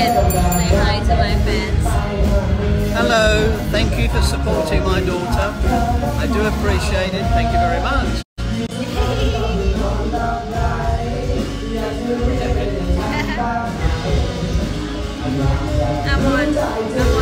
say hi to my fans. Hello, thank you for supporting my daughter. I do appreciate it, thank you very much. On. On.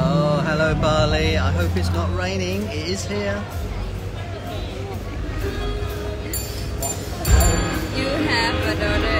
Oh, hello Bali. I hope it's not raining. It is here. You have a daughter.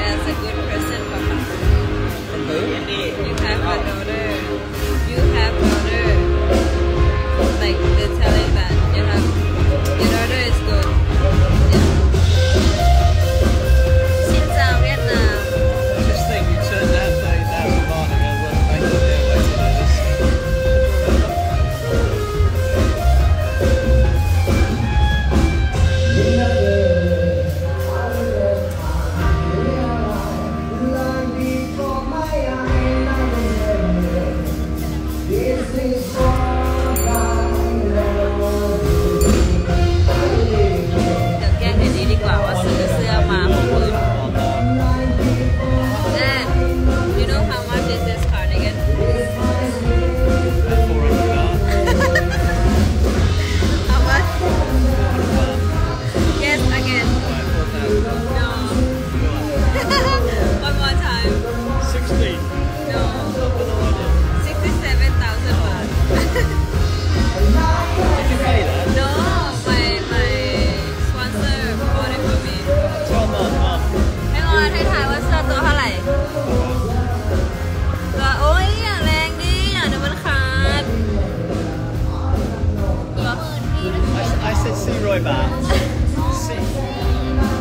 See.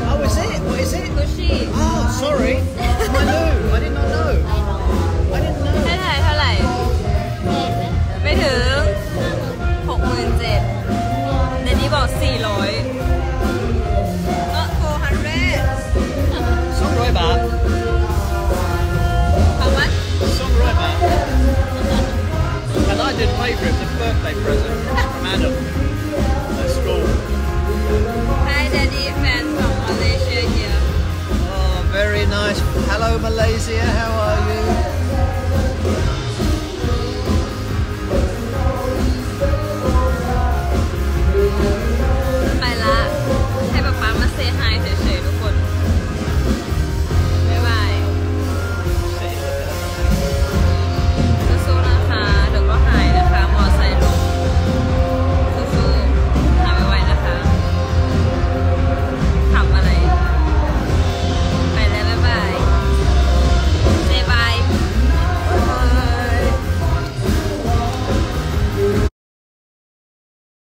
Oh, is it? What is it? Oh, sorry. Malaysia, how are you?